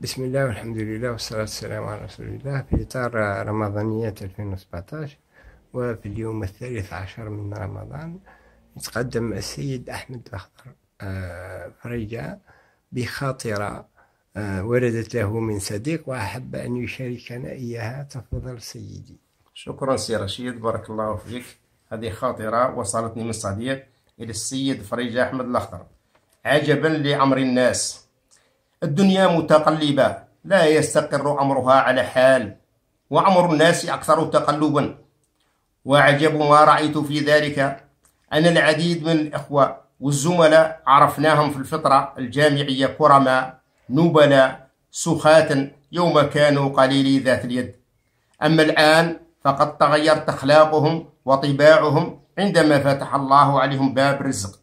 بسم الله والحمد لله والصلاة والسلام على رسول الله في إطار رمضانية 2017 وفي اليوم الثالث عشر من رمضان يتقدم السيد أحمد الأخضر آه، فريجة بخاطرة آه، وردت له من صديق وأحب أن يشاركنا إياها تفضل سيدي. شكرا سي رشيد بارك الله فيك. هذه خاطرة وصلتني من صديق إلى السيد فريجة أحمد الأخضر. عجبا لأمر الناس. الدنيا متقلبة لا يستقر أمرها على حال وأمر الناس أكثر تقلبا. وعجب ما رأيت في ذلك أن العديد من الإخوة والزملاء عرفناهم في الفترة الجامعية كرماء نبلاء سخاة يوم كانوا قليلي ذات اليد. أما الآن فقد تغيرت أخلاقهم وطباعهم عندما فتح الله عليهم باب الرزق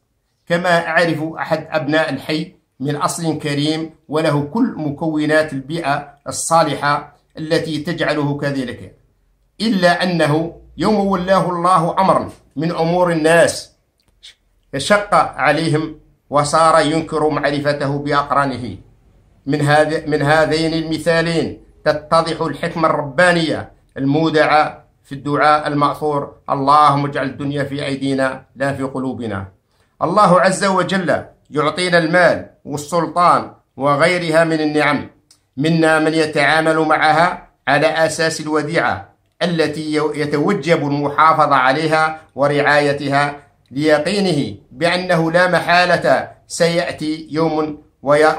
كما أعرف أحد أبناء الحي من أصل كريم وله كل مكونات البيئة الصالحة التي تجعله كذلك. إلا أنه يوم ولاه الله أمرا من أمور الناس شق عليهم وصار ينكر معرفته بأقرانه. من هذا من هذين المثالين تتضح الحكمة الربانية المودعة في الدعاء المأثور اللهم اجعل الدنيا في أيدينا لا في قلوبنا. الله عز وجل يعطينا المال والسلطان وغيرها من النعم. منا من يتعامل معها على أساس الوديعة التي يتوجب المحافظة عليها ورعايتها ليقينه بأنه لا محالة سيأتي يوم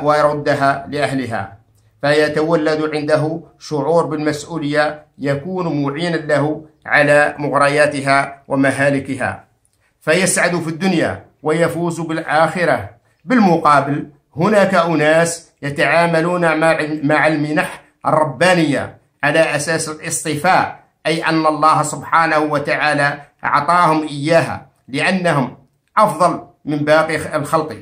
ويردها لأهلها. فيتولد عنده شعور بالمسؤولية يكون معينا له على مغرياتها ومهالكها. فيسعد في الدنيا ويفوز بالآخرة. بالمقابل هناك أناس يتعاملون مع المنح الربانية على أساس الاصطفاء أي أن الله سبحانه وتعالى أعطاهم إياها لأنهم أفضل من باقي الخلق.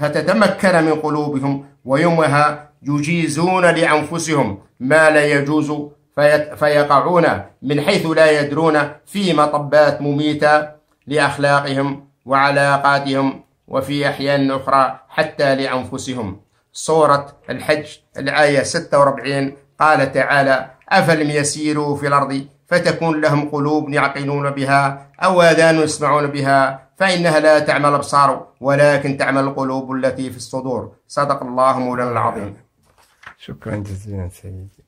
فتتمكن من قلوبهم ويومها يجيزون لأنفسهم ما لا يجوز فيقعون من حيث لا يدرون في مطبات مميتة لأخلاقهم وعلاقاتهم وفي أحيان أخرى حتى لأنفسهم. سورة الحج الآية 46 قال تعالى أفلم يسيروا في الأرض فتكون لهم قلوب يعقلون بها أو آذان يسمعون بها فإنها لا تعمل الأبصار ولكن تعمل القلوب التي في الصدور. صدق الله مولانا العظيم. شكرا جزيلا سيدي.